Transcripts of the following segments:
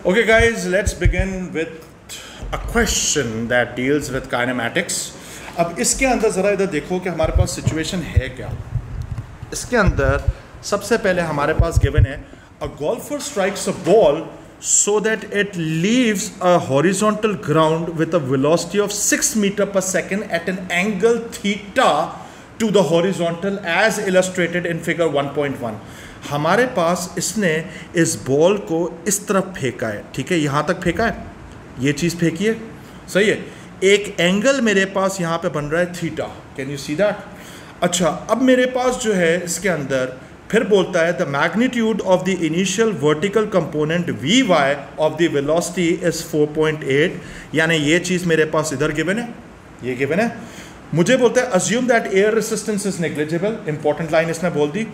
Okay, guys, let's begin with a question that deals with kinematics. अब इसके अंदर जरा इधर देखो कि हमारे पास सिचुएशन है क्या इसके अंदर सबसे पहले हमारे पास गिवन है a golfer strikes a ball so that it leaves a horizontal ground with a velocity of six metre per second at an angle theta to the horizontal as illustrated in figure 1.1 हमारे पास इसने इस ball को इस तरफ़ फेंका है। ठीक है, यहाँ तक फेंका है? ये चीज़ फेंकी है? सही है। एक एंगल मेरे पास यहाँ पे बन रहा है theta. Can you see that अच्छा अब मेरे पास जो है इसके अंदर फिर बोलता है the magnitude of the initial vertical component V Y of the velocity is 4.8 यानी ये चीज़ मेरे पास इधर गिवन है, ये गिवन है। मुझे बोलता है assume that air resistance is negligible important line इसने बोल दी।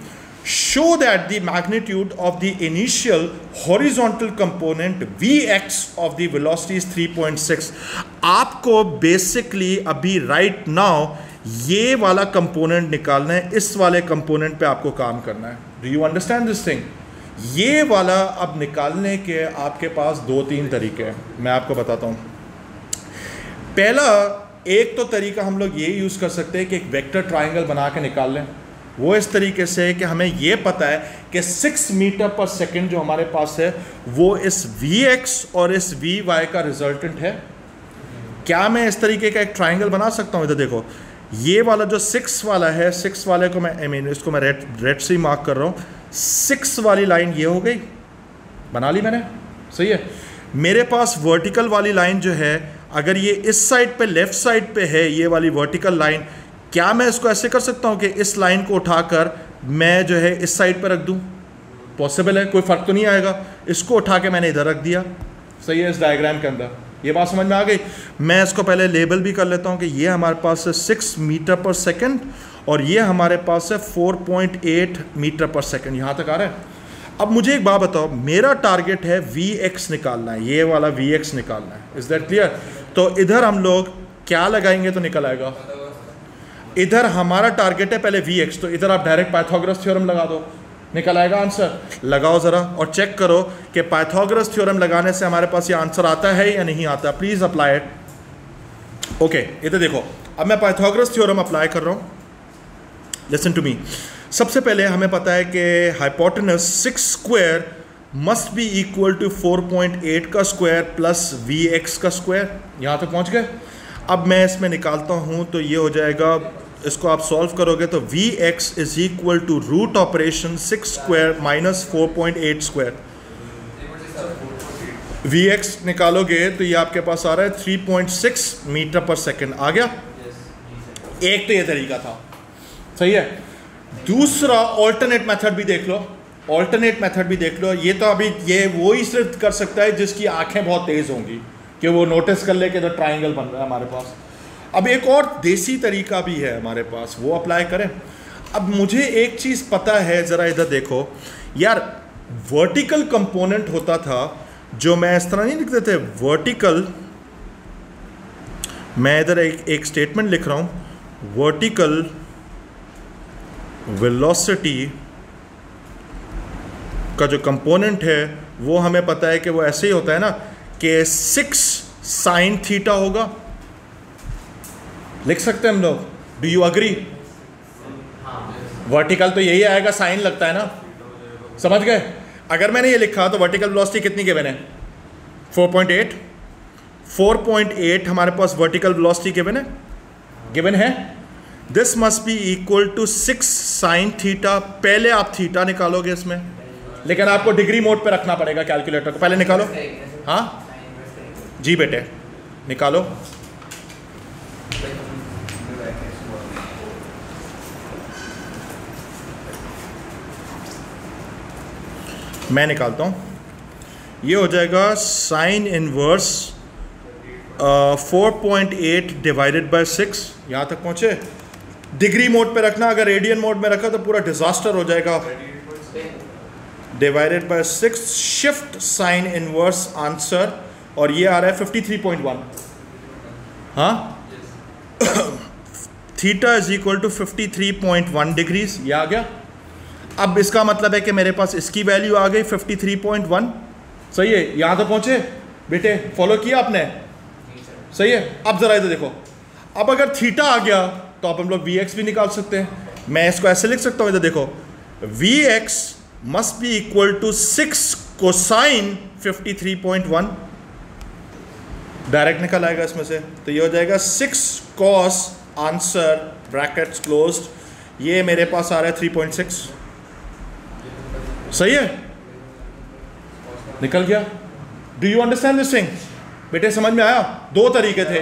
Show that the magnitude of the initial horizontal component Vx of the velocity is 3.6 आपको बेसिकली अभी राइट नाउ ये वाला कंपोनेंट निकालना है, इस वाले कंपोनेंट पे आपको काम करना है। Do you understand this thing ये वाला अब निकालने के आपके पास दो तीन तरीके हैं। मैं आपको बताता हूँ। पहला, एक तो तरीका हम लोग ये यूज़ कर सकते हैं कि एक वेक्टर ट्राइंगल बना के निकाल लें। वो इस तरीके से कि हमें ये पता है कि सिक्स मीटर पर सेकेंड जो हमारे पास है, वो इस वी एक्स और इस वी वाई का रिजल्टेंट है। क्या मैं इस तरीके का एक ट्राइंगल बना सकता हूँ? इधर देखो, ये वाला जो सिक्स वाला है सिक्स वाले को मैं आई मीन इसको मैं रेड रेड से ही मार्क कर रहा हूँ। सिक्स वाली लाइन ये हो गई। बना ली मैंने? सही है। मेरे पास वर्टिकल वाली लाइन जो है, अगर ये इस साइड पे लेफ़्ट साइड पे है, ये वाली वर्टिकल लाइन क्या मैं इसको ऐसे कर सकता हूँ कि इस लाइन को उठाकर मैं जो है इस साइड पर रख दूँ? पॉसिबल है, कोई फ़र्क तो नहीं आएगा। इसको उठा के मैंने इधर रख दिया। सही है इस डायग्राम के अंदर। ये बात समझ में आ गई? मैं इसको पहले लेबल भी कर लेता हूँ कि ये हमारे पास है सिक्स मीटर पर सेकेंड और ये हमारे पास है four point eight metre per second यहाँ तक आ रहा है। अब मुझे एक बात बताओ, मेरा टारगेट है वी एक्स निकालना है, ये वाला वी एक्स निकालना है। इज़ दैट क्लियर तो इधर हम लोग क्या लगाएँगे तो निकल आएगा? इधर हमारा टारगेट है पहले वी एक्स तो इधर आप डायरेक्ट पाइथागोरस थ्योरम लगा दो। निकल आएगा आंसर लगाओ ज़रा और चेक करो कि पाइथागोरस थ्योरम लगाने से हमारे पास ये आंसर आता है या नहीं आता। प्लीज़ अप्लाई इट ओके इधर देखो। अब मैं पाइथागोरस थ्योरम अप्लाई कर रहा हूँ। लिसन टू मी सबसे पहले हमें पता है कि hypotenuse six square must be equal to four point eight का स्क्वायर प्लस वी एक्स का स्क्वायर यहाँ तक पहुँच गए। अब मैं इसमें निकालता हूँ तो ये हो जाएगा इसको आप सॉल्व करोगे तो V X is equal to root operation six square minus four point eight square V X निकालोगे तो ये आपके पास आ रहा है three point six metre per second आ गया? एक तो ये तरीका था। सही है? दूसरा ऑल्टरनेट मेथड भी देख लो। ऑल्टरनेट मेथड भी देख लो। ये तो अभी ये वो ही सिर्फ़ कर सकता है जिसकी आँखें बहुत तेज़ होंगी, कि वो नोटिस कर ले कि तो ट्राइंगल बन रहा है हमारे पास। अब एक और देसी तरीका भी है हमारे पास, वो अप्लाई करें। अब मुझे एक चीज़ पता है, ज़रा इधर देखो। यार वर्टिकल कंपोनेंट होता था, जो मैं इस तरह नहीं लिखते थे वर्टिकल मैं इधर एक एक स्टेटमेंट लिख रहा हूँ। वर्टिकल वेलोसिटी का जो कंपोनेंट है, वो हमें पता है कि वो ऐसे ही होता है ना, कि सिक्स साइन थीटा होगा। लिख सकते हैं हम लोग? डू यू अग्री वर्टिकल तो यही आएगा साइन लगता है ना? समझ गए? अगर मैंने ये लिखा तो वर्टिकल वेलोसिटी कितनी गिवन है? 4.8 4.8 हमारे पास वर्टिकल वेलोसिटी गिवन है? गिवन है? This must be equal to six sine theta पहले आप थीटा निकालोगे इसमें। लेकिन आपको डिग्री मोड पे रखना पड़ेगा कैलकुलेटर को। पहले निकालो। हाँ? जी बेटे, निकालो। मैं निकालता हूँ। ये हो जाएगा sine inverse four point eight divided by six यहाँ तक पहुँचे। डिग्री मोड पे रखना अगर रेडियन मोड में रखा तो पूरा डिजास्टर हो जाएगा। Divided by six shift sine inverse answer और ये आ रहा है फिफ्टी थ्री पॉइंट वन हाँ? Theta is equal to fifty three point one degrees ये आ गया। अब इसका मतलब है कि मेरे पास इसकी वैल्यू आ गई 53.1 सही है? यहाँ तो पहुँचे? बेटे फॉलो किया आपने? सही है? अब ज़रा इधर देखो। अब अगर थीटा आ गया तो आप हम लोग वी एक्स भी निकाल सकते हैं। मैं इसको ऐसे लिख सकता हूँ, इधर देखो। V X must be equal to six cosine fifty three point one direct निकल आएगा इसमें से। तो ये हो जाएगा six cos answer brackets closed ये मेरे पास आ रहा है थ्री पॉइंट सिक्स सही है? निकल गया। Do you understand this thing बेटे, समझ में आया? दो तरीके थे।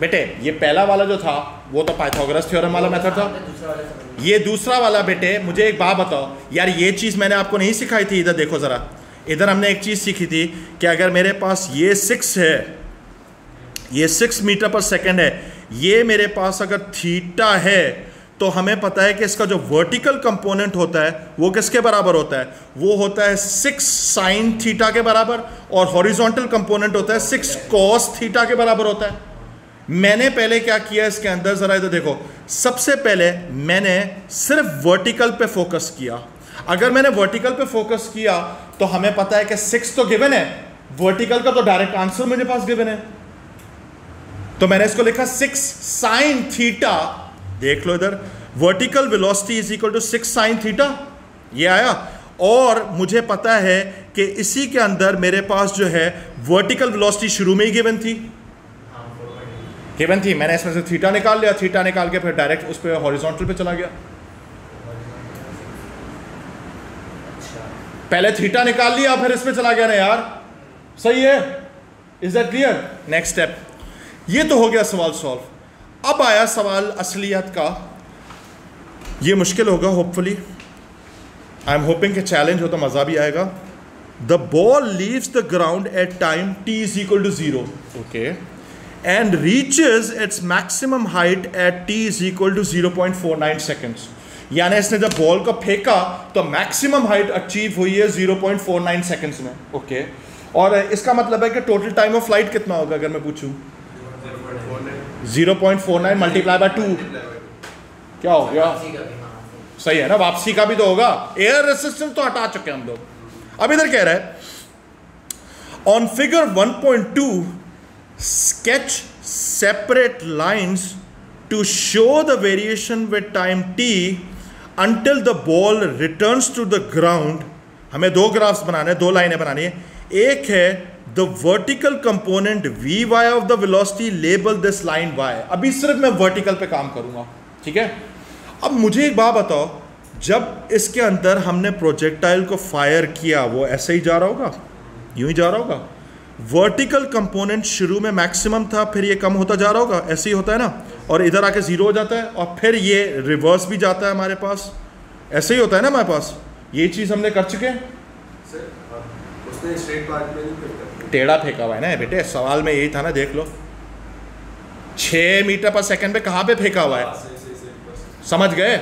बेटे, ये पहला वाला जो था, वो तो पाइथागोरस थ्योरम वाला मेथड था। ये दूसरा वाला बेटे, मुझे एक बात बताओ। यार, ये चीज़ मैंने आपको नहीं सिखाई थी, इधर देखो ज़रा। इधर हमने एक चीज़ सीखी थी कि अगर मेरे पास ये सिक्स है, ये सिक्स मीटर पर सेकेंड है, ये मेरे पास अगर थीटा है तो हमें पता है कि इसका जो वर्टिकल कंपोनेंट होता है, वो किसके बराबर होता है? वो होता है सिक्स साइन थीटा के बराबर और हॉरिजॉन्टल कंपोनेंट होता है सिक्स कॉस थीटा के बराबर होता है। मैंने पहले क्या किया इसके अंदर? ज़रा इधर देखो। सबसे पहले मैंने सिर्फ़ वर्टिकल पे फोकस किया। अगर मैंने वर्टिकल पे फोकस किया तो हमें पता है कि सिक्स तो गिवन है। वर्टिकल का तो डायरेक्ट आंसर मेरे पास गिवन है। तो मैंने इसको लिखा सिक्स साइन थीटा देख लो इधर। Vertical velocity is equal to six sine theta ये आया। और मुझे पता है कि इसी के अंदर मेरे पास जो है वर्टिकल वेलोसिटी शुरू में ही गिवन थी। गिवन थी। मैंने इसमें से थीटा निकाल लिया। थीटा निकाल के फिर डायरेक्ट उस पर हॉरिजॉन्टल पे चला गया। पहले थीटा निकाल लिया, फिर इस पर चला गया ना यार। सही है? Is that clear next step ये तो हो गया सवाल सॉल्व अब आया सवाल असलियत का। ये मुश्किल होगा होपफुली आई एम होपिंग कि चैलेंज हो तो मज़ा भी आएगा। The ball leaves the ground at time T is equal to zero okay and reaches its maximum height at T is equal to zero point four nine seconds यानी इसने जब ball को फेंका तो मैक्सिमम हाइट अचीव हुई है zero point four nine seconds में। Okay okay. और इसका मतलब है कि टोटल टाइम ऑफ़ फ़्लाइट कितना होगा अगर मैं पूछूँ? 0.49 मल्टीप्लाई बाय टू क्या हो गया? सही है ना? वापसी का भी तो होगा। एयर रेसिस्टेंस तो हटा चुके हम लोग। अब इधर कह रहा है on figure 1.2 sketch separate lines to show the variation with time T until the ball returns to the ground हमें दो ग्राफ्स बनाने दो लाइनें बनानी है। एक है the vertical component V Y of the velocity label this line Y अभी सिर्फ़ मैं वर्टिकल पे काम करूँगा, ठीक है? अब मुझे एक बात बताओ, जब इसके अंदर हमने प्रोजेक्टाइल को फायर किया, वो ऐसे ही जा रहा होगा? यूँ ही जा रहा होगा? वर्टिकल कंपोनेंट शुरू में मैक्सिमम था, फिर ये कम होता जा रहा होगा? ऐसे ही होता है ना? और इधर आके ज़ीरो हो जाता है, और फिर ये रिवर्स भी जाता है हमारे पास। ऐसे ही होता है ना हमारे पास? ये चीज़ हमने कर चुके हैं? टेढ़ा फेंका हुआ है ना बेटे? सवाल में यही था ना, देख लो। छः मीटर पर सेकंड पे कहाँ पे फेंका हुआ है? समझ गए?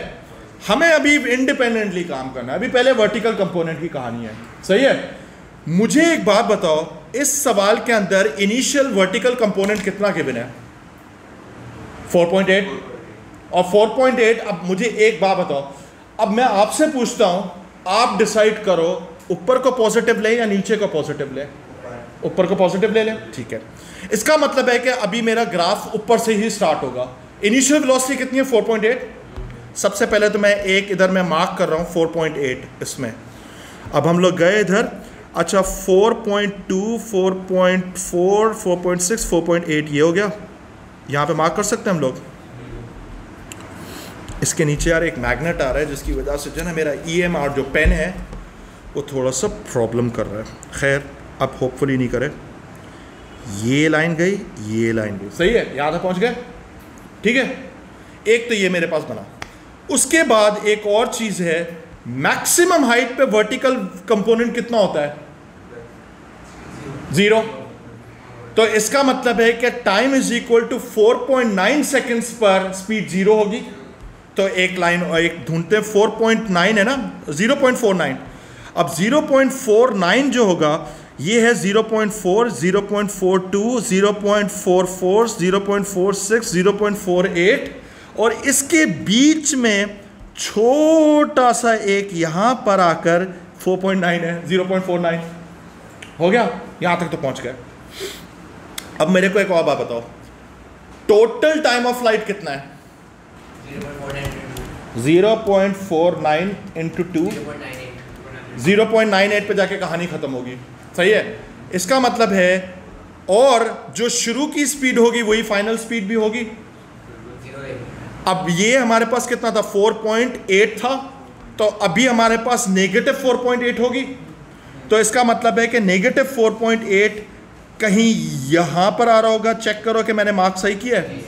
हमें अभी इंडिपेंडेंटली काम करना है। अभी पहले वर्टिकल कंपोनेंट की कहानी है। सही है? मुझे एक बात बताओ, इस सवाल के अंदर इनिशियल वर्टिकल कंपोनेंट कितना गिवन है? 4.8 और 4.8 अब मुझे एक बात बताओ। अब मैं आपसे पूछता हूँ, आप डिसाइड करो, ऊपर को पॉजिटिव ले या नीचे को पॉजिटिव ले। ऊपर को पॉजिटिव ले लें। ठीक है। इसका मतलब है कि अभी मेरा ग्राफ ऊपर से ही स्टार्ट होगा। इनिशियल वेलोसिटी कितनी है? 4.8 सबसे पहले तो मैं एक इधर मैं मार्क कर रहा हूँ 4.8 इसमें। अब हम लोग गए इधर। अच्छा 4.2 4.4 4.6 4.8 ये हो गया। यहाँ पे मार्क कर सकते हैं हम लोग? इसके नीचे यार एक मैग्नेट आ रहा है, जिसकी वजह से जो है मेरा ई एम आर जो पेन है, वो थोड़ा सा प्रॉब्लम कर रहा है। खैर अब होपफुली नहीं करे। ये लाइन गई, ये लाइन गई। सही है, यहाँ तक पहुँच गए। ठीक है? एक तो ये मेरे पास बना। उसके बाद एक और चीज़ है मैक्सिमम हाइट पे वर्टिकल कंपोनेंट कितना होता है? ज़ीरो तो इसका मतलब है कि time is equal to 4.9 seconds पर स्पीड ज़ीरो होगी। तो एक लाइन एक ढूंढते हैं 4.9 है ना? 0.49 अब 0.49 जो होगा ये है 0.4 0.42 0.44 0.46 0.48 और इसके बीच में छोटा सा एक यहाँ पर आकर 4.9 है 0.49 हो गया? यहाँ तक तो पहुँच गए। अब मेरे को एक और बात बताओ। टोटल टाइम ऑफ़ फ़्लाइट कितना है? Zero point four nine into two zero point nine eight. पर जाके कहानी ख़त्म होगी। सही है? इसका मतलब है, और जो शुरू की स्पीड होगी, वही फाइनल स्पीड भी होगी। अब ये हमारे पास कितना था? 4.8 था। तो अभी हमारे पास नेगेटिव 4.8 होगी। तो इसका मतलब है कि नेगेटिव 4.8 कहीं यहाँ पर आ रहा होगा। चेक करो कि मैंने मार्क सही किया है।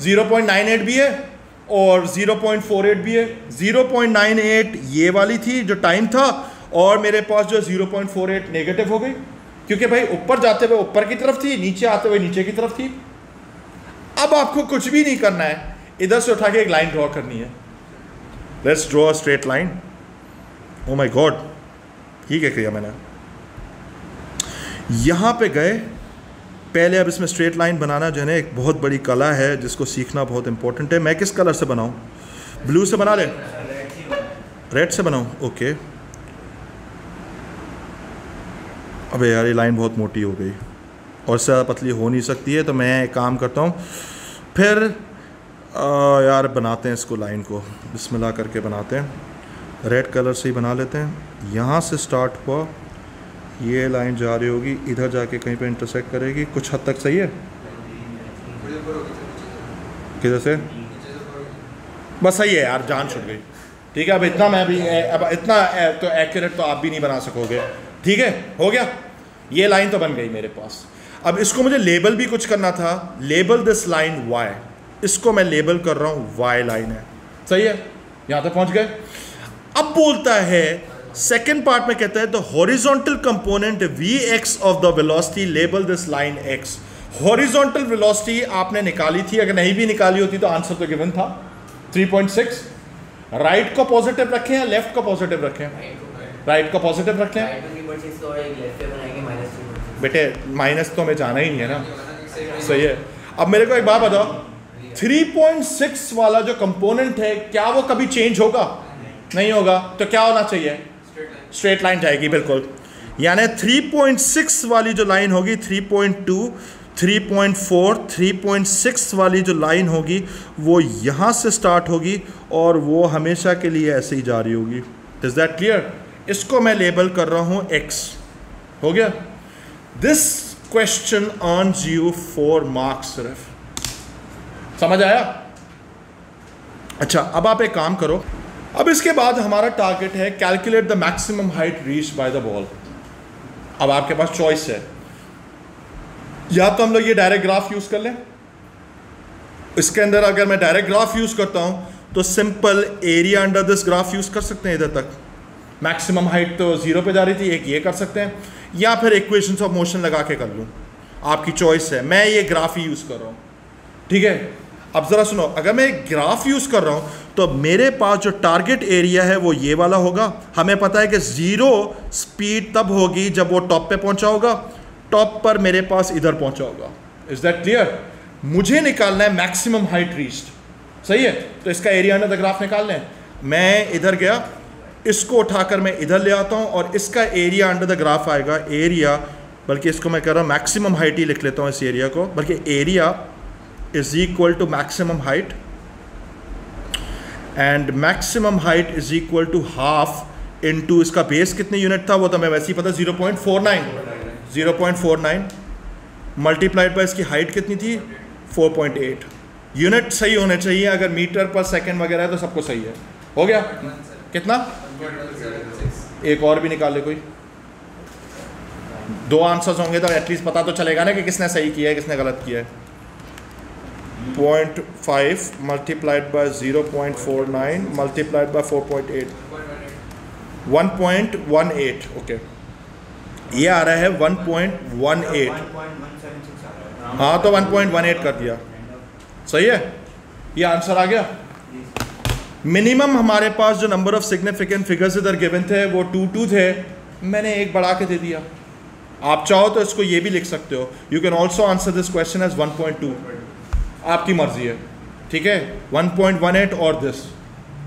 0.98 भी है, और 0.48 भी है। 0.98 ये वाली थी जो टाइम था और मेरे पास जो 0.48 नेगेटिव हो गई, क्योंकि भाई ऊपर जाते हुए ऊपर की तरफ़ थी, नीचे आते हुए नीचे की तरफ़ थी। अब आपको कुछ भी नहीं करना है, इधर से उठा के एक लाइन ड्रॉ करनी है। Let's draw a straight line oh my god ये क्या किया मैंने? यहाँ पे गए, पहले अब इसमें स्ट्रेट लाइन बनाना जो है एक बहुत बड़ी कला है, जिसको सीखना बहुत इंपॉर्टेंट है। मैं किस कलर से बनाऊँ? ब्लू से बना लें? रेड से बनाऊँ? ओके अबे यार ये लाइन बहुत मोटी हो गई। और ज़्यादा पतली हो नहीं सकती है तो मैं एक काम करता हूँ। फिर आ, यार बनाते हैं इसको लाइन को। बिस्मिल्लाह करके बनाते हैं। रेड कलर से ही बना लेते हैं। यहाँ से स्टार्ट हुआ। ये लाइन जा रही होगी। इधर जाके कहीं पे इंटरसेक्ट करेगी। कुछ हद तक सही है? किधर से? बस सही है यार जान छुट गई। ठीक है अब इतना मैं भी अब इतना तो एक्यूरेट तो आप भी नहीं बना सकोगे। ठीक है? हो गया? ये लाइन तो बन गई मेरे पास। अब इसको मुझे लेबल भी कुछ करना था। लेबल दिस लाइन वाई इसको मैं लेबल कर रहा हूँ वाई लाइन है। सही है? यहाँ तक पहुँच गए? अब बोलता है सेकेंड पार्ट में कहता है the horizontal component V X of the velocity label this line X horizontal velocity आपने निकाली थी। अगर नहीं भी निकाली होती तो आंसर तो गिवन था। 3.6 राइट को पॉजिटिव रखें या लेफ़्ट को पॉजिटिव रखें? राइट का पॉजिटिव रखें बेटे माइनस तो हमें जाना ही नहीं है ना। सही है। अब मेरे को एक बात बताओ। 3.6 वाला जो कंपोनेंट है क्या वो कभी चेंज होगा? नहीं होगा। तो क्या होना चाहिए? स्ट्रेट लाइन जाएगी बिल्कुल। यानी 3.6 वाली जो लाइन होगी 3.2 3.4 3.6 वाली जो लाइन होगी वो यहाँ से स्टार्ट होगी और वो हमेशा के लिए ऐसे ही जा रही होगी। इज़ दैट क्लियर इसको मैं लेबल कर रहा हूँ एक्स हो गया? This question on you four marks सिर्फ़ समझ आया? अच्छा अब आप एक काम करो। अब इसके बाद हमारा टारगेट है calculate the maximum height reach by the ball अब आपके पास चॉइस है। या तो हम लोग ये डायरेक्ट ग्राफ यूज़ कर लें। इसके अंदर अगर मैं डायरेक्ट ग्राफ यूज़ करता हूँ तो simple area under this graph use कर सकते हैं इधर तक। मैक्सिमम हाइट तो ज़ीरो पे जा रही थी, एक ये कर सकते हैं। या फिर इक्वेशंस ऑफ़ मोशन लगा के कर लूँ। आपकी चॉइस है। मैं ये ग्राफ ही यूज़ कर रहा हूँ। ठीक है? अब ज़रा सुनो, अगर मैं ग्राफ यूज़ कर रहा हूँ तो मेरे पास जो टारगेट एरिया है, वो ये वाला होगा। हमें पता है कि ज़ीरो स्पीड तब होगी जब वो टॉप पे पहुँचा होगा। टॉप पर मेरे पास इधर पहुँचा होगा। इज़ दैट क्लियर मुझे निकालना है मैक्सिमम हाइट रीच्ड सही है? तो इसका एरिया अंडर द ग्राफ निकालना है मैं इधर गया। इसको उठाकर मैं इधर ले आता हूँ और इसका एरिया अंडर द ग्राफ आएगा। एरिया बल्कि इसको मैं कह रहा हूँ मैक्सिमम हाइट ही लिख लेता हूँ इस एरिया को। बल्कि area is equal to maximum height and maximum height is equal to half into इसका बेस कितने यूनिट था? वो तो मैं वैसे ही पता zero point four nine zero point four nine multiplied by इसकी हाइट कितनी थी? फोर पॉइंट एट यूनिट सही होने चाहिए, अगर मीटर पर सेकेंड वगैरह है तो सबको सही है। हो गया? कितना? एक और भी निकाले कोई। दो आंसर्स होंगे तो एटलीस्ट पता तो चलेगा ना कि किसने सही किया है, किसने गलत किया है। Point five multiplied by zero point four nine multiplied by four point eight one point one eight okay ये आ रहा है वन पॉइंट वन एट हाँ तो वन पॉइंट वन एट कर दिया। सही है? ये आंसर आ गया? मिनिमम हमारे पास जो नंबर ऑफ़ सिग्निफिकेंट फिगर्स इधर गिवन थे वो टू टू थे। मैंने एक बढ़ा के दे दिया। आप चाहो तो इसको ये भी लिख सकते हो। You can also answer this question as 1.2 आपकी मर्ज़ी है। ठीक है? 1.18 और this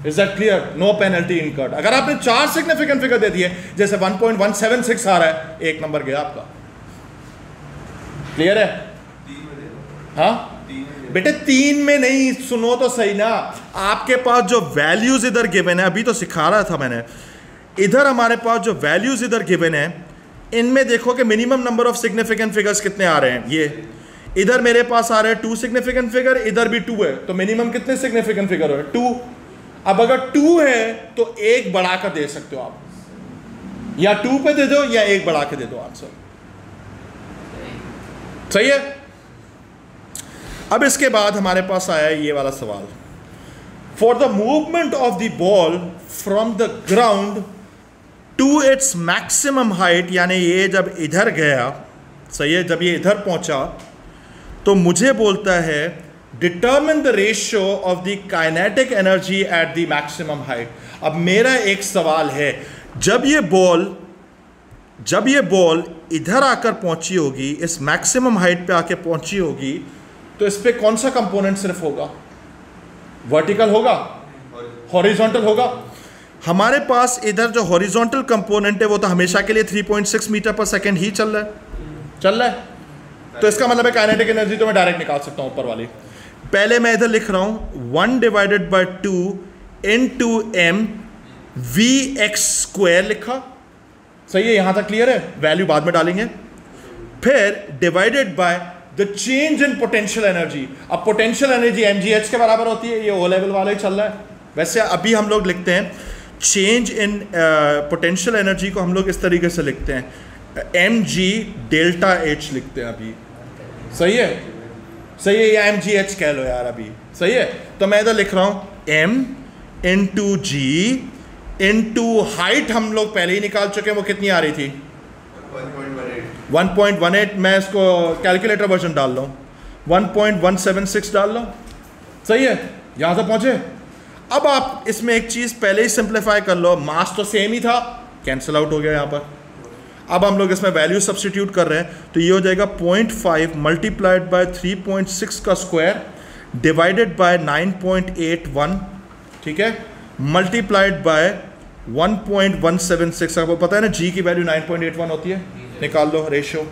is that clear no penalty incurred अगर आपने चार सिग्निफिकेंट फिगर दे दिए जैसे 1.176 आ रहा है एक नंबर गया आपका। क्लियर है? हाँ? बेटे, तीन में नहीं, सुनो तो सही ना। आपके पास जो वैल्यूज़ इधर गिवन है, अभी तो सिखा रहा था मैंने। इधर हमारे पास जो वैल्यूज़ इधर गिवन है, इनमें देखो कि minimum number of significant figures कितने आ रहे हैं। ये, इधर मेरे पास आ रहे हैं टू सिग्निफिकेंट फिगर इधर भी टू है। तो मिनिमम कितने सिग्निफिकेंट फिगर है? टू अब अगर टू है तो एक बढ़ा कर दे सकते हो आप। या टू पे दे दो, या एक बढ़ा के दे दो आंसर सही है? अब इसके बाद हमारे पास आया ये वाला सवाल। For the movement of the ball from the ground to its maximum height यानी ये जब इधर गया, सही है, जब ये इधर पहुँचा तो मुझे बोलता है determine the ratio of the kinetic energy at the maximum height अब मेरा एक सवाल है, जब ये बॉल जब ये बॉल इधर आकर पहुँची होगी, इस मैक्सिमम हाइट पे आके पहुँची होगी तो इस पे कौन सा कंपोनेंट सिर्फ़ होगा? वर्टिकल होगा? हॉरिजॉन्टल होगा? हमारे पास इधर जो हॉरिजॉन्टल कंपोनेंट है, वो तो हमेशा के लिए 3.6 मीटर पर सेकेंड ही चल रहा है। चल रहा है? तो इसका मतलब है काइनेटिक एनर्जी तो मैं डायरेक्ट निकाल सकता हूँ ऊपर वाली। पहले मैं इधर लिख रहा हूँ one divided by two into M V X square लिखा। सही है? यहाँ तक क्लियर है? वैल्यू बाद में डालेंगे। फिर divided by the change in potential energy अब पोटेंशियल एनर्जी एमजीएच के बराबर होती है, ये ओ लेवल वाला ही चल रहा है। वैसे अभी हम लोग लिखते हैं चेंज इन पोटेंशियल एनर्जी को हम लोग इस तरीके से लिखते हैं। एम जी डेल्टा एच लिखते हैं अभी। सही है? सही है या एम जी एच कह लो यार अभी। सही है? तो मैं इधर लिख रहा हूँ M into G into height हम लोग पहले ही निकाल चुके हैं, वो कितनी आ रही थी? 1.18 मैं इसको कैलकुलेटर वर्जन डाल लो 1.176 डाल लो सही है? यहाँ से पहुँचे? अब आप इसमें एक चीज़ पहले ही सिंप्लीफाई कर लो। मास तो सेम ही था। कैंसिल आउट हो गया यहाँ पर। अब हम लोग इसमें वैल्यू सब्सटीट्यूट कर रहे हैं। तो ये हो जाएगा point five multiplied by three का square divided by nine point eight one ठीक है? Multiplied by one point one seven six आपको पता है ना जी की value nine point eight one होती है? निकाल लो रेशियो।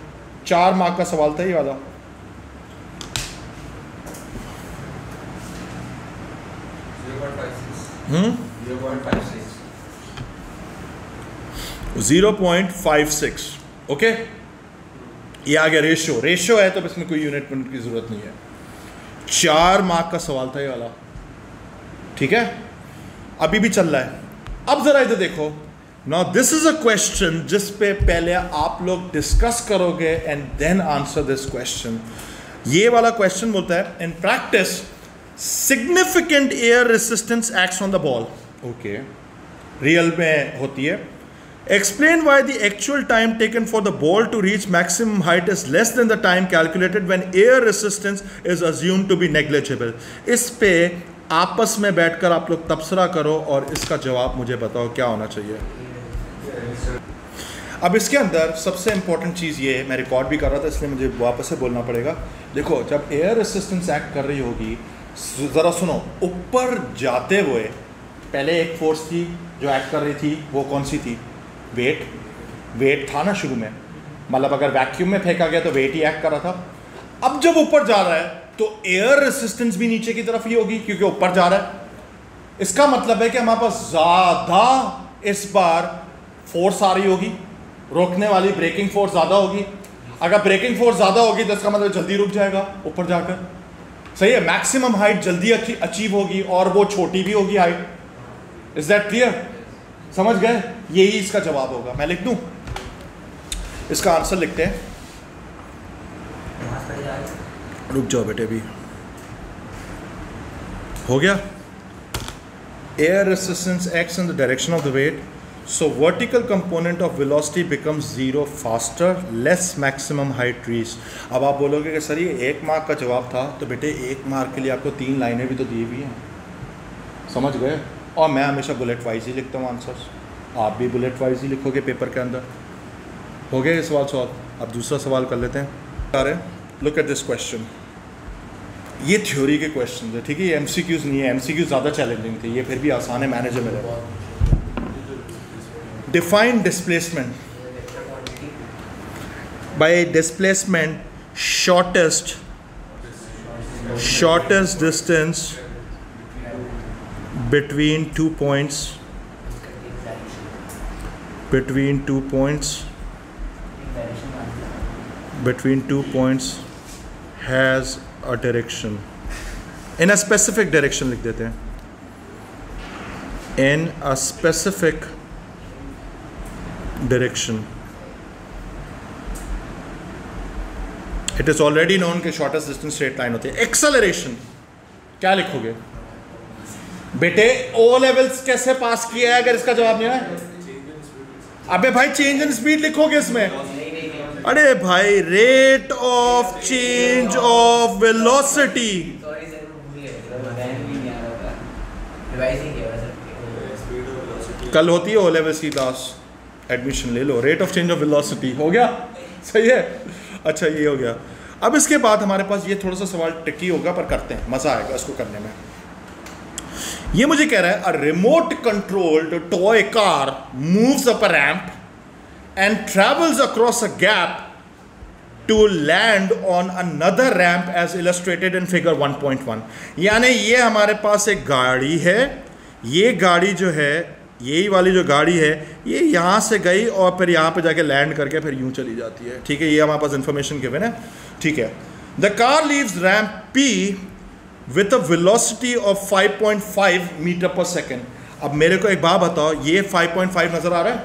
चार मार्क का सवाल था ये वाला। Zero point five six okay? ये आ गया रेशियो। रेशियो है तो इसमें कोई यूनिट मिनट की ज़रूरत नहीं है। चार मार्क का सवाल था ये वाला। ठीक है? अभी भी चल रहा है। अब जरा इधर देखो। Now this is a question जिस पे पहले आप लोग डिस्कस करोगे and then answer this question ये वाला क्वेश्चन बोलता है in practice significant air resistance acts on the ball okay real में होती है। Explain why the actual time taken for the ball to reach maximum height is less than the time calculated when air resistance is assume to be negligible इस पे आपस में बैठकर आप लोग तबसरा करो और इसका जवाब मुझे बताओ क्या होना चाहिए। अब इसके अंदर सबसे इंपॉर्टेंट चीज़ ये है, मैं रिकॉर्ड भी कर रहा था, इसलिए मुझे वापस से बोलना पड़ेगा। देखो, जब एयर रेसिस्टेंस एक्ट कर रही होगी ज़रा सुनो, ऊपर जाते हुए, पहले एक फोर्स थी जो एक्ट कर रही थी, वो कौन सी थी? वेट वेट था ना शुरू में। मतलब अगर वैक्यूम में फेंका गया तो वेट ही एक्ट कर रहा था। अब जब ऊपर जा रहा है तो एयर रेसिस्टेंस भी नीचे की तरफ़ ही होगी, क्योंकि ऊपर जा रहा है। इसका मतलब है कि हमारे पास ज़्यादा इस बार फोर्स आ रही होगी। रोकने वाली ब्रेकिंग फोर्स ज़्यादा होगी। अगर ब्रेकिंग फोर्स ज़्यादा होगी तो इसका मतलब जल्दी रुक जाएगा ऊपर जाकर। सही है मैक्सिमम हाइट जल्दी अच्छी अचीव होगी और वो छोटी भी होगी हाइट इज़ दैट क्लियर समझ गए? यही इसका जवाब होगा। मैं लिख दूँ? इसका आंसर लिखते हैं। रुक जाओ बेटे भी हो गया? Air resistance acts in the direction of the weight So vertical component of velocity becomes zero faster, less maximum height reached. अब आप बोलोगे कि सर ये एक मार्क का जवाब था तो बेटे एक मार्क के लिए आपको तीन लाइनें भी तो दी हुई हैं। समझ गए? और मैं हमेशा बुलेट वाइज ही लिखता हूँ आंसर्स आप भी बुलेट वाइज ही लिखोगे पेपर के अंदर। हो गया ये सवाल सवाल अब दूसरा सवाल कर लेते हैं। लुक एट दिस क्वेश्चन ये थ्योरी के क्वेश्चन है ठीक है? ये एम नहीं है। एम ज़्यादा चैलेंजिंग थे। ये फिर भी आसान है मैनेजर में define displacement by displacement shortest shortest distance between two points between two points between two points has a direction in a specific direction लिख देते हैं in a specific direction. It is already known के shortest distance straight line होती है। Acceleration क्या लिखोगे? बेटे O levels कैसे पास किया है? अगर इसका जवाब नहीं है अबे भाई चेंज इन स्पीड लिखोगे इसमें? अरे भाई rate of change of velocity कल होती है ओ लेवल्स की क्लास एडमिशन ले लो। Rate of change of velocity हो गया? सही है? अच्छा ये हो गया। अब इसके बाद हमारे पास ये थोड़ा सा सवाल टिकी होगा, पर करते हैं। मज़ा आएगा इसको करने में। ये मुझे कह रहा है a remote controlled toy car moves up a ramp and travels across a gap to land on another ramp as illustrated in figure 1.1 यानी ये हमारे पास एक गाड़ी है। ये गाड़ी जो है यही वाली जो गाड़ी है, ये यहाँ से गई और फिर यहाँ पे जाके लैंड करके फिर यूँ चली जाती है। ठीक है, ये हमारे पास इन्फॉर्मेशन गिवन है। ठीक है। The car leaves ramp P with a velocity of 5.5 metre per second अब मेरे को एक बात बताओ, ये 5.5 नज़र आ रहा है?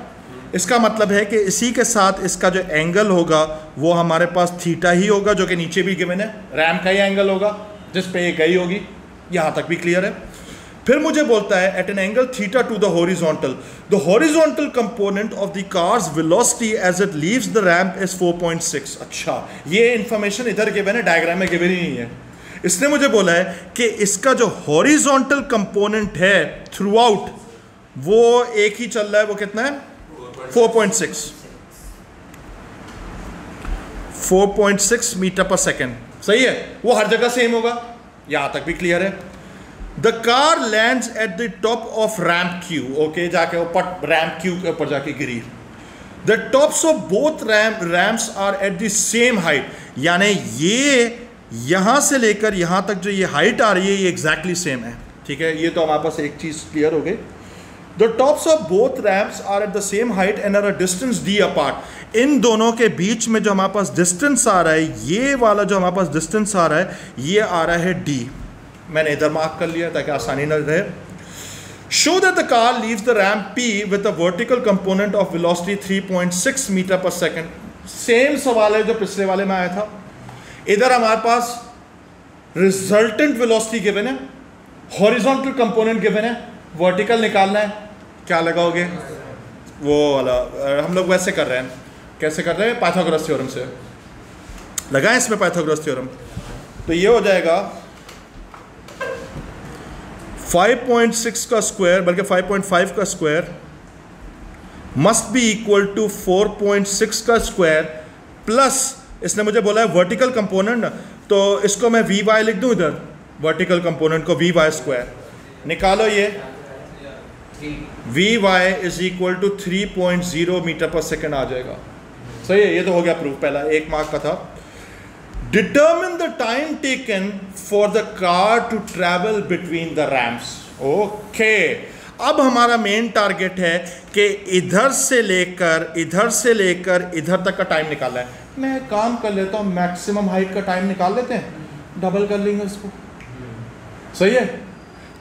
इसका मतलब है कि इसी के साथ इसका जो एंगल होगा, वो हमारे पास थीटा ही होगा, जो कि नीचे भी गिवन है। रैम का ही एंगल होगा, जिस पे ये गई होगी, यहाँ तक भी क्लियर है। फिर मुझे बोलता है at an angle theta to the horizontal the horizontal component of the car's velocity as it leaves the ramp is 4.6 अच्छा ये इंफॉर्मेशन इधर गिवन है डायग्राम में गिवन ही नहीं है। इसने मुझे बोला है कि इसका जो हॉरिजॉन्टल कंपोनेंट है थ्रू आउट वो एक ही चल रहा है, वो कितना है? 4.6 4.6 मीटर पर सेकेंड सही है? वो हर जगह सेम होगा। यहाँ तक भी क्लियर है। The car land at the top of ramp Q okay जाके ऊपर रैम्प क्यू के ऊपर जाके गिरी। The tops of both ram ramps are at the same height यानी ये यहाँ से लेकर यहाँ तक जो ये हाइट आ रही है, ये एग्जैक्टली सेम है। ठीक है, ये तो हमारे पास एक चीज़ क्लियर हो गई। The tops of both ramps are at the same height and are a distance D apart इन दोनों के बीच में जो हमारे पास डिस्टेंस आ रहा है, ये वाला जो हमारे पास डिस्टेंस आ रहा है, ये आ रहा है डी मैंने इधर मार्क कर लिया ताकि आसानी न रहे। Show that the car leaves the ramp P with a vertical component of velocity 3.6 metre per second same सवाल है जो पिछले वाले में आया था। इधर हमारे पास रिजल्टेंट वेलोसिटी गिवन है हॉरिजॉन्टल कंपोनेंट गिवन है वर्टिकल निकालना है। क्या लगाओगे? वो वाला, हम लोग वैसे कर रहे हैं। कैसे कर रहे हैं? पाइथागोरस थ्योरम से। लगाएँ इसमें पाइथागोरस थ्योरम तो ये हो जाएगा 5.6 का स्क्वायर बल्कि 5.5 का square must be equal to 4.6 का स्क्वायर प्लस इसने मुझे बोला है वर्टिकल कंपोनेंट तो इसको मैं वी वाई लिख दूँ इधर। वर्टिकल कंपोनेंट को वी वाई स्क्वायर निकालो ये। V Y is equal to 3.0 metre per second आ जाएगा। सही है, ये तो हो गया प्रूफ पहला एक मार्क का था। Determine the time taken for the car to travel between the ramps. Okay. अब हमारा मेन टारगेट है कि इधर से लेकर, इधर से लेकर, इधर तक का टाइम निकालना है। मैं काम कर लेता हूँ मैक्सिमम हाइट का टाइम निकाल लेते हैं। डबल कर लेंगे उसको। सही है?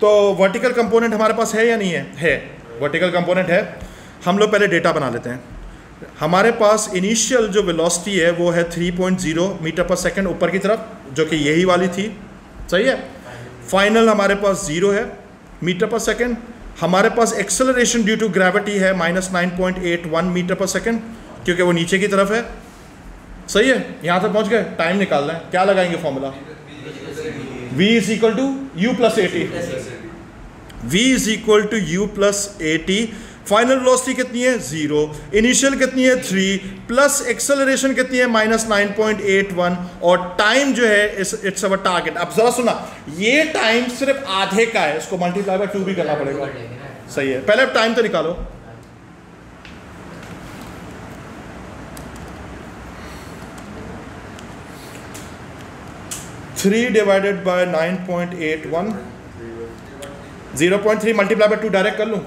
तो वर्टिकल कंपोनेंट हमारे पास है या नहीं है? है। वर्टिकल कंपोनेंट है। हम लोग पहले डेटा बना लेते हैं। हमारे पास इनिशियल जो वेलोसिटी है, वो है 3.0 मीटर पर सेकंड ऊपर की तरफ़, जो कि यही वाली थी। सही है? फाइनल हमारे पास ज़ीरो है मीटर पर सेकंड हमारे पास एक्सेलरेशन ड्यू टू ग्रेविटी है minus nine metre per second क्योंकि वो नीचे की तरफ़ है। सही है? यहाँ तक पहुँच गए? टाइम निकालना है। क्या लगाएँगे formula v is equal to U plus AT V is equal to U plus AT final velocity कितनी है? ज़ीरो। इनिशियल कितनी है? थ्री। प्लस एक्सेलरेशन कितनी है? Minus nine point eight one. और टाइम जो है इट्स अवर टारगेट। अब जरा सुना ये टाइम सिर्फ़ आधे का है। इसको मल्टीप्लाई बाय टू भी करना पड़ेगा। सही है। पहले टाइम तो निकालो। Three divided by nine point eight one. Zero point three multiply by two direct कर लूँ?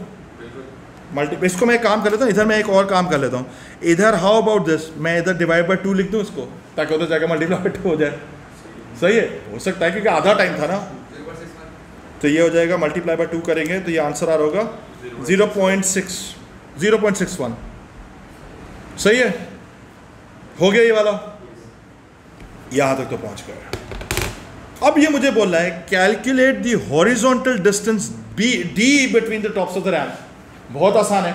मल्टी इसको मैं काम कर लेता हूँ, इधर मैं एक और काम कर लेता हूँ। इधर हाउ अबाउट दिस मैं इधर डिवाइड बाई टू लिख दूँ इसको, ताकि उधर जाकर मल्टीप्लाई बाय टू हो जाए। सही है? हो सकता है क्योंकि आधा टाइम था ना। तो ये हो जाएगा मल्टीप्लाई बाय टू करेंगे तो ये आंसर आ रहा होगा। Zero point six zero point six one सही है? हो गया ये वाला। यहाँ तक तो पहुँच गए अब ये मुझे बोल रहा है calculate the horizontal distance B D between the tops of the ramp बहुत आसान है।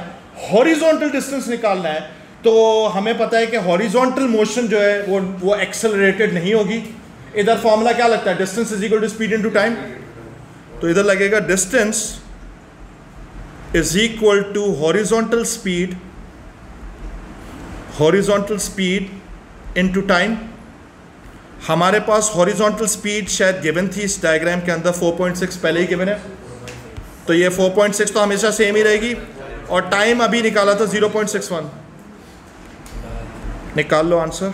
हॉरिजॉन्टल डिस्टेंस निकालना है तो हमें पता है कि हॉरिजॉन्टल मोशन जो है, वो वो एक्सेलरेटेड नहीं होगी। इधर फॉर्मूला क्या लगता है? Distance is equal to speed into time तो इधर लगेगा distance is equal to horizontal speed horizontal speed into time हमारे पास हॉरिजॉन्टल स्पीड शायद गिवन थी, इस डायग्राम के अंदर 4.6 पहले ही गिवन है। तो ये 4.6 तो हमेशा सेम ही रहेगी। और टाइम अभी निकाला था 0.61 निकाल लो आंसर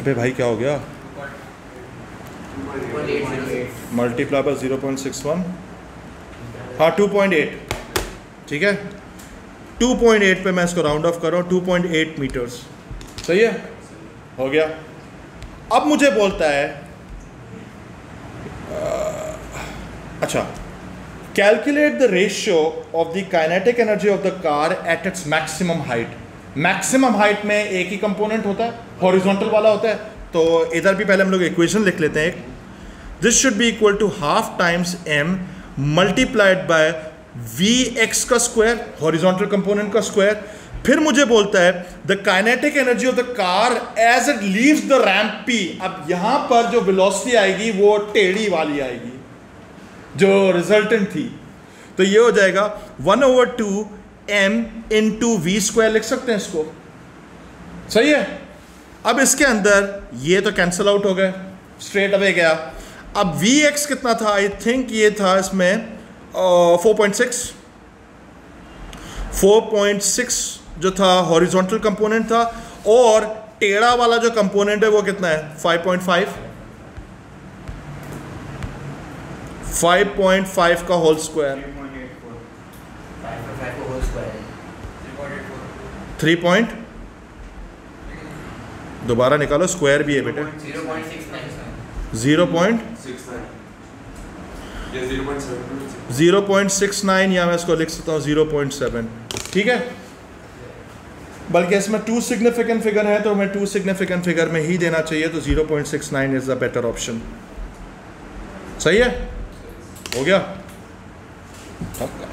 अरे भाई क्या हो गया? मल्टीप्लाई पर 0.61 हाँ 2.8 ठीक है? 2.8 पे मैं इसको राउंड ऑफ़ कर रहा हूँ 2.8 मीटर्स सही है? हो गया। अब मुझे बोलता है अच्छा calculate the ratio of the kinetic energy of the car at its maximum height maximum height में एक ही कंपोनेंट होता है हॉरिजॉन्टल वाला होता है। तो इधर भी पहले हम लोग इक्वेशन लिख लेते हैं। एक this should be equal to half times M multiplied by V X का स्क्वायर हॉरिजॉन्टल कंपोनेंट का स्क्वायर फिर मुझे बोलता है the kinetic energy of the car as it leaves the ramp P अब यहाँ पर जो वेलोसिटी आएगी, वो टेढ़ी वाली आएगी। जो रिजल्टेंट थी। तो ये हो जाएगा one over two M into V square लिख सकते हैं इसको। सही है? अब इसके अंदर ये तो कैंसिल आउट हो गए। स्ट्रेट अवे गया। अब वी एक्स कितना था? आई थिंक ये था इसमें four point six four point six जो था हॉरिजॉन्टल कंपोनेंट था और टेढ़ा वाला जो कंपोनेंट है वो कितना है? फाइव पॉइंट फाइव 5.5 का होल स्क्वायर। Three point. दोबारा निकालो, स्क्वायर भी है बेटे। Zero point. Zero point six nine या मैं इसको लिख सकता हूँ, ज़ीरो पॉइंट सेवन। ठीक है? बल्कि इसमें टू सिग्निफिकेंट फिगर है तो हमें टू सिग्निफिकेंट फिगर में ही देना चाहिए तो zero point six nine is the better option सही है? हो गया।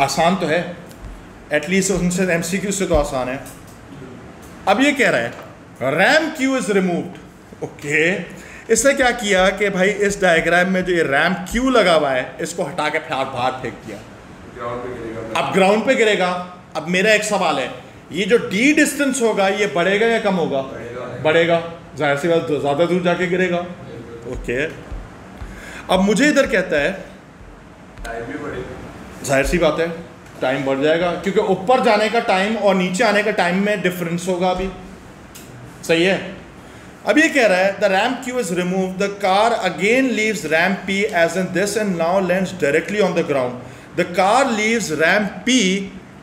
आसान तो है। एटलीस्ट उनसे एम सी क्यू से तो आसान है। अब ये कह रहा है ramp Q is removed okay इसने क्या किया कि भाई इस डायग्राम में जो ये रैम क्यू लगा हुआ है इसको हटा के फिर बाहर फेंक दिया। अब ग्राउंड पे गिरेगा। अब मेरा एक सवाल है ये जो डी डिस्टेंस होगा ये बढ़ेगा या कम होगा? बढ़ेगा। ज़ाहिर सी बात ज़्यादा दूर जाके गिरेगा। ओके अब मुझे इधर कहता है ज़ाहिर सी बात है टाइम बढ़ जाएगा, क्योंकि ऊपर जाने का टाइम और नीचे आने का टाइम में डिफरेंस होगा अभी। सही है? अब ये कह रहा है the ramp Q is remove the car again leaves ramp P as an this and now lands directly on the ground the car leaves ramp P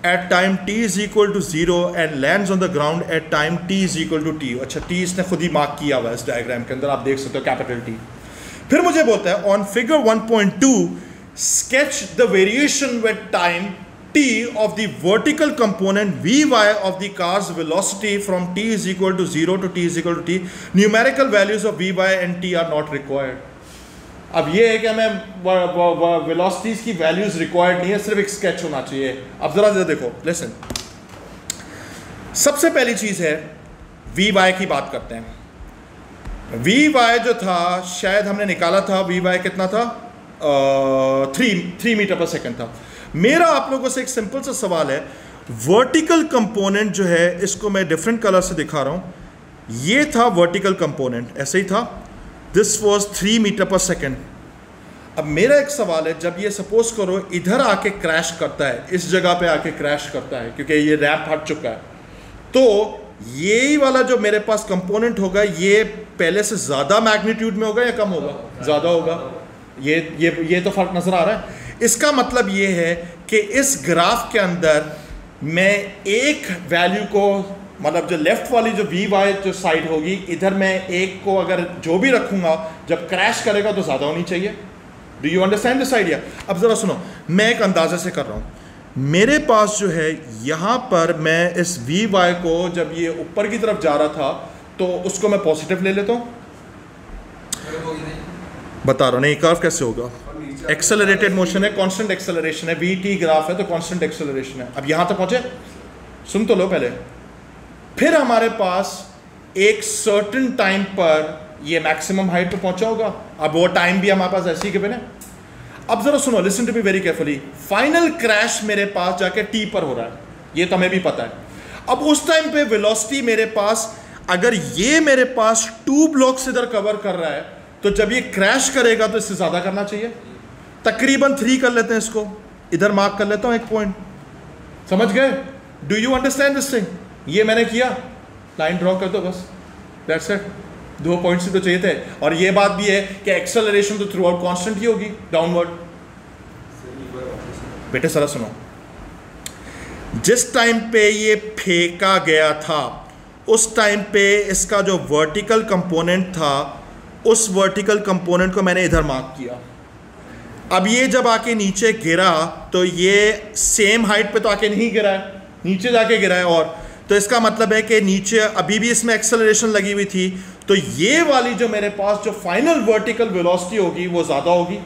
at time T is equal to zero and land on the ground at time T is equal to T अच्छा T इसने खुद ही mark किया हुआ है इस diagram के अंदर, आप देख सकते हो कैपिटल टी फिर मुझे बोलता है on figure 1.2 sketch the variation with time t of the vertical component vy of the car's velocity from t is equal to 0 to t is equal to t. Numerical values of vy and t are not required. अब ये है कि हमें velocities की values required नहीं है सिर्फ़ एक स्केच होना चाहिए अब ज़रा जरा देखो लेसन सबसे पहली चीज़ है वी वाई की बात करते हैं वी वाई जो था शायद हमने निकाला था वी वाई कितना था three three metre per second था। मेरा आप लोगों से एक सिंपल सा सवाल है। वर्टिकल कंपोनेंट जो है, इसको मैं डिफरेंट कलर से दिखा रहा हूँ। ये था वर्टिकल कंपोनेंट ऐसे ही था। This was three metre per second अब मेरा एक सवाल है, जब ये सपोज़ करो, इधर आके क्रैश करता है, इस जगह पे आके क्रैश करता है, क्योंकि ये रैप हट चुका है। तो ये ही वाला जो मेरे पास कंपोनेंट होगा, ये पहले से ज़्यादा मैग्नीट्यूड में होगा या कम होगा? ज़्यादा होगा। ये ये ये तो फ़र्क नज़र आ रहा है। इसका मतलब ये है कि इस ग्राफ के अंदर मैं एक वैल्यू को मतलब जो लेफ़्ट वाली जो वी वाई जो साइड होगी, इधर मैं एक को अगर जो भी रखूँगा, जब क्रैश करेगा तो ज़्यादा होनी चाहिए। Do you understand this idea अब ज़रा सुनो, मैं एक अंदाजे से कर रहा हूँ। मेरे पास जो है, यहाँ पर मैं इस वी वाई को जब ये ऊपर की तरफ़ जा रहा था तो उसको मैं पॉजिटिव ले लेता हूँ। बता रहा हूँ। नहीं कर्व कैसे होगा? एक्सेलरेटेड मोशन है कांस्टेंट एक्सेलरेशन है वी टी ग्राफ है तो कांस्टेंट एक्सेलरेशन है। अब यहाँ तक पहुँचे? सुन तो लो पहले। फिर हमारे पास एक सर्टन टाइम पर ये मैक्सिमम हाइट पे पहुँचा होगा। अब वो टाइम भी हमारे पास ऐसे गिवन है अब जरा सुनो listen to be very carefully final crash मेरे पास जाके टी पर हो रहा है। ये तो हमें भी पता है। अब उस टाइम पे वेलोसिटी मेरे पास, अगर ये मेरे पास टू ब्लॉक्स इधर कवर कर रहा है तो जब ये क्रैश करेगा तो इससे ज़्यादा करना चाहिए। तकरीबन थ्री कर लेते हैं इसको। इधर मार्क कर लेता हूँ एक पॉइंट समझ गए? Do you understand this thing ये मैंने किया। लाइन ड्रॉ कर दो बस। दैट्स इट दो पॉइंट्स ही तो चाहिए थे। और ये बात भी है कि एक्सेलरेशन तो थ्रू आउट कॉन्स्टेंट ही होगी डाउनवर्ड बेटे, सरा सुनो। जिस टाइम पे ये फेंका गया था, उस टाइम पे इसका जो वर्टिकल कंपोनेंट था उस वर्टिकल कंपोनेंट को मैंने इधर मार्क किया। अब ये जब आके नीचे गिरा तो ये सेम हाइट पे तो आके नहीं गिरा है, नीचे जाके गिरा है और। तो इसका मतलब है कि नीचे अभी भी इसमें एक्सेलरेशन लगी हुई थी तो ये वाली जो मेरे पास जो फाइनल वर्टिकल वेलोसिटी होगी, वो ज़्यादा होगी।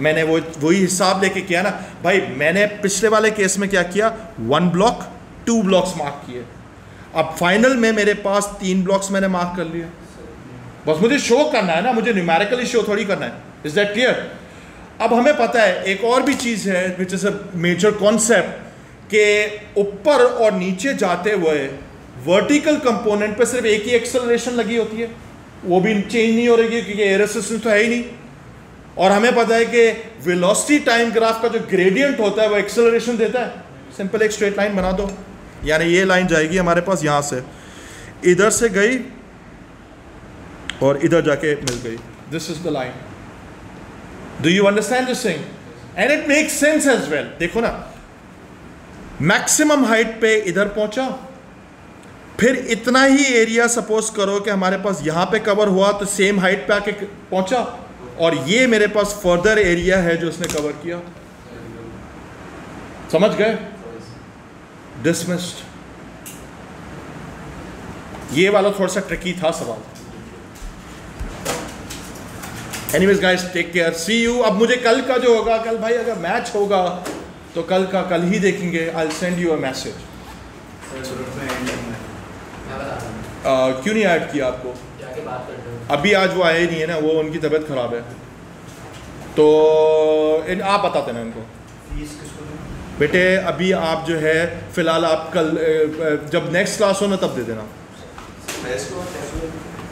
मैंने वो, वही हिसाब लेके किया ना। भाई, मैंने पिछले वाले केस में क्या किया? One block two blocks mark किए। अब फाइनल में मेरे पास तीन ब्लॉक्स मैंने मार्क कर लिए। बस मुझे शो करना है ना, मुझे न्यूमेरिकली शो थोड़ी करना है। इज़ दैट क्लियर अब हमें पता है, एक और भी चीज़ है which is a major concept के ऊपर और नीचे जाते हुए वर्टिकल कंपोनेंट पे सिर्फ़ एक ही एक्सेलरेशन लगी होती है। वो भी चेंज नहीं हो रही, क्योंकि एयर रेसिस्टेंस तो है ही नहीं। और हमें पता है कि वेलोसिटी टाइम ग्राफ का जो ग्रेडियंट होता है, वो एक्सेलरेशन देता है। सिंपल एक स्ट्रेट लाइन बना दो। यानी ये लाइन जाएगी हमारे पास यहाँ से। इधर से गई और इधर जाके मिल गई। This is the line do you understand this thing and it make sense as well देखो ना मैक्सिमम हाइट पे इधर पहुँचा। फिर इतना ही एरिया सपोज़ करो कि हमारे पास यहाँ पे कवर हुआ तो सेम हाइट पे आके पहुँचा। और ये मेरे पास फर्दर एरिया है जो उसने कवर किया। समझ गए? डिसमिस्ड ये वाला थोड़ा सा ट्रिकी था सवाल। Anyways guys take care see you अब मुझे कल का जो होगा कल भाई अगर मैच होगा तो कल का कल ही देखेंगे. I send you a message क्यों नहीं ऐड किया आपको? अभी आज वो आए ही नहीं है ना वो उनकी तबीयत ख़राब है। तो इन आप बताते ना इनको। बेटे अभी आप जो है फ़िलहाल आप कल जब नेक्स्ट क्लास हो ना तब दे देना।